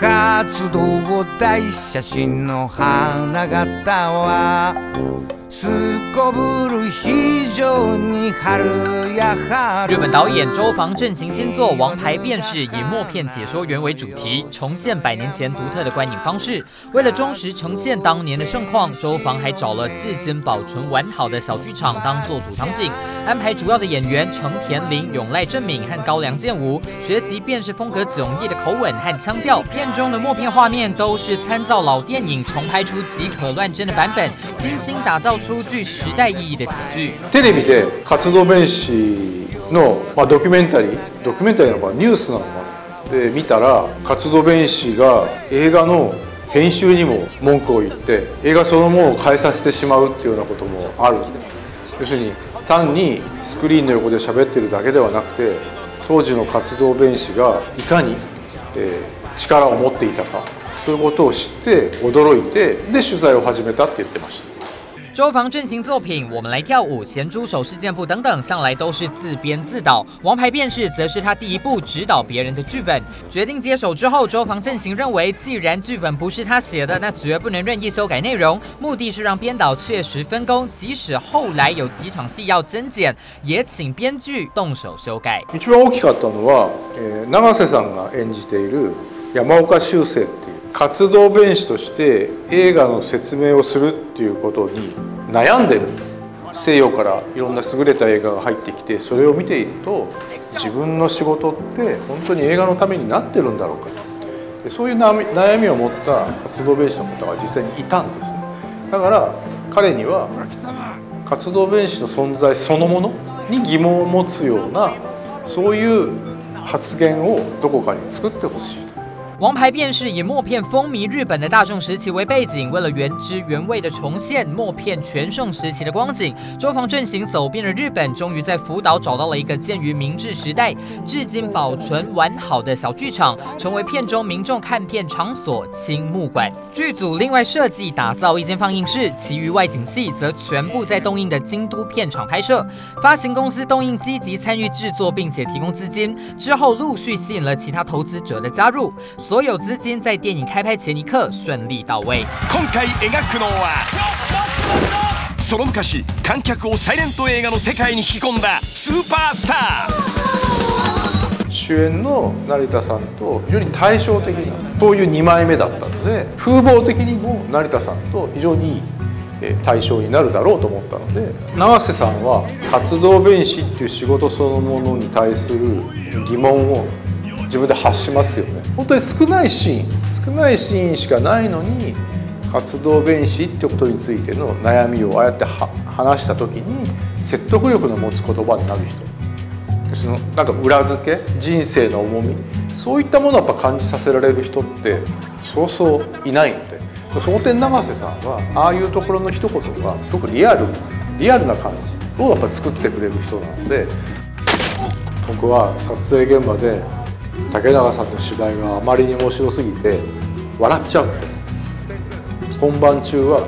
活動大写真の花形はすこぶる非常に春や春日本导演周防正行新作《王牌便是》以默片解说员为主题，重现百年前独特的观影方式。为了忠实呈现当年的盛况，周防还找了至今保存完好的小剧场当做主场景，安排主要的演员成田绫、永濑正敏和高良健吾学习便是风格迥异的口吻和腔调。片中的默片画面都是参照老电影重拍出即可乱真的版本，精心打造 出具时代意义的喜剧。テレビで活動弁士の、まあ、ドキュメンタリードキュメンタリーなのかニュースなのかで見たら活動弁士が映画の編集にも文句を言って映画そのものを変えさせてしまうっていうようなこともある要するに単にスクリーンの横で喋ってるだけではなくて当時の活動弁士がいかに、えー力を持っていたかそういうことを知って驚いてで取材を始めたって言ってました。周防正行作品《我们来跳舞》《咸猪手事件簿》等等，向来都是自编自导，《王牌便是》则是他第一部指导别人的剧本。决定接手之后，周防正行认为，既然剧本不是他写的，那绝不能任意修改内容。目的是让编导确实分工，即使后来有几场戏要增减，也请编剧动手修改。一番大きかったのは、えー永瀬さんが演じている山岡修正っていう 活動弁士として映画の説明をするっていうことに悩んでる西洋からいろんな優れた映画が入ってきてそれを見ていると自分の仕事って本当に映画のためになってるんだろうかでそういう悩みを持った活動弁士の方が実際にいたんです。だから彼には活動弁士の存在そのものに疑問を持つようなそういう発言をどこかに作ってほしい王牌便是以默片风靡日本的大众时期为背景，为了原汁原味的重现默片全盛时期的光景，周防正行走遍了日本，终于在福岛找到了一个建于明治时代、至今保存完好的小剧场，成为片中民众看片场所青木馆。剧组另外设计打造一间放映室，其余外景戏则全部在东映的京都片场拍摄。发行公司东映积极参与制作，并且提供资金，之后陆续吸引了其他投资者的加入。所有资金在电影开拍前一刻顺利到位。今回描くのはその昔観客をサイレント映画の世界に引き込んだスーパースター主演の成田さんと非常に対照的なそういう2枚目だったので風貌的にも成田さんと非常にいいえー対象になるだろうと思ったので永瀬さんは活動弁士っていう仕事そのものに対する疑問を自分で発しますよね。本当に少ないシーン少ないシーンしかないのに活動弁士ってことについての悩みをああやって話した時に説得力の持つ言葉になる人。そのなんか裏付け人生の重みそういったものをやっぱ感じさせられる人ってそうそういないので。その点永瀬さんはああいうところの一言がすごくリアルリアルな感じをやっぱ作ってくれる人なので僕は撮影現場で竹永さんの芝居があまりに面白すぎて笑っちゃう本番中は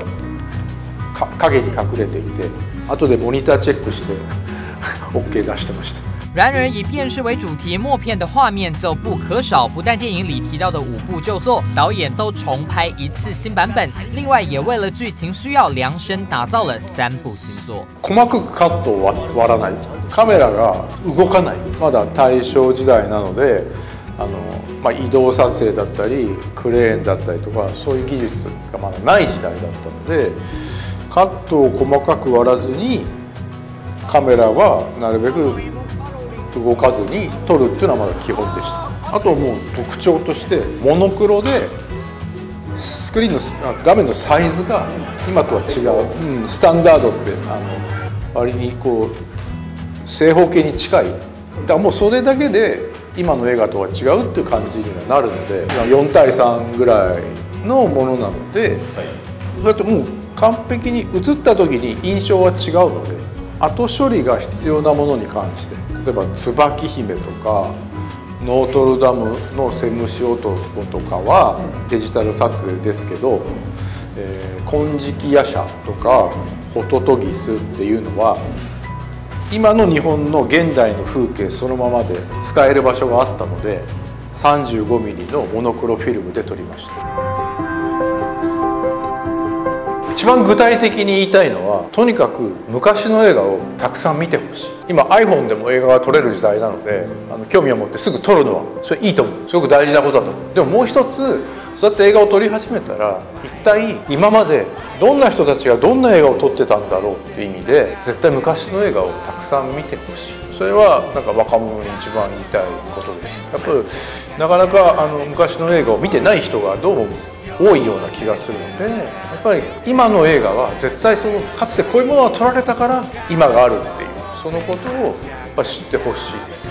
か影に隠れていて後でモニターチェックして OK 出してました。然而，以辨识为主题，默片的画面就不可少。不但电影里提到的五部旧作，导演都重拍一次新版本。另外，也为了剧情需要量身打造了三部新作。細かくカットを割割らないカメラが動かないまだ大正時代なのであの、まあ、移動撮影だったりクレーンだったりとかそういう技術がまだない時代だったのでカットを細かく割らずにカメラはなるべく動かずに撮るっていうのはまだ基本でした。あともう特徴としてモノクロでスクリーンの画面のサイズが今とは違う、うん、スタンダードってあの割にこう正方形に近いだからもうそれだけで今の映画とは違うっていう感じにはなるので4対3ぐらいのものなので、だってもう完璧に映った時に印象は違うので後処理が必要なものに関して例えば「椿姫」とか「ノートルダムのセムシ男」とかはデジタル撮影ですけど「えー金色夜叉」とか「ホトトギス」っていうのは今の日本の現代の風景そのままで使える場所があったので35ミリのモノクロフィルムで撮りました。一番具体的に言いたいのはとにかく昔の映画をたくさん見てほしい。今 iPhone でも映画が撮れる時代なのであの興味を持ってすぐ撮るのはそれいいと思う。すごく大事なことだと思う。でももう一つそうやって映画を撮り始めたら一体今までどんな人たちがどんな映画を撮ってたんだろうっていう意味で絶対昔の映画をたくさん見てほしい。それはなんか若者に一番言いたいことで。やっぱりなかなかあの昔の映画を見てない人がどうも多いような気がするのでやっぱり今の映画は絶対そのかつてこういうものが撮られたから今があるっていうそのことをやっぱ知ってほしいです。